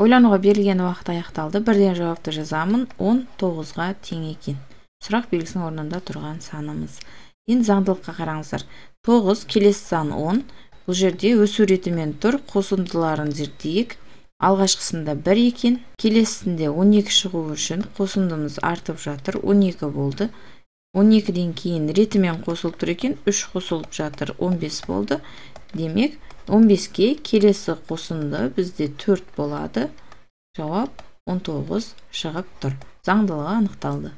ойлануға берілген уақыт аяқталды. Бірден жауапты жазамын. 19-ға тең екен. Сұрақ белгісінің орнында тұрған санымыз. Енді заңдылыққа қараңыздар. 9 келесі сан 10 бұл жерде өсу ретімен тұр. Қосындыларын зерттейік. Алғашқысында 1 екен. Келесісінде 12 шығу үшін қосындымыз артып жатыр. 12 болды. 12-ден кейін ретімен қосылып тұр екен. 3 қосылып жатыр. 15 болды. Демек 15-ке келесі қосынды бізде 4 болады. Жауап 19 шығып тұр. Заңдылығы анықталды.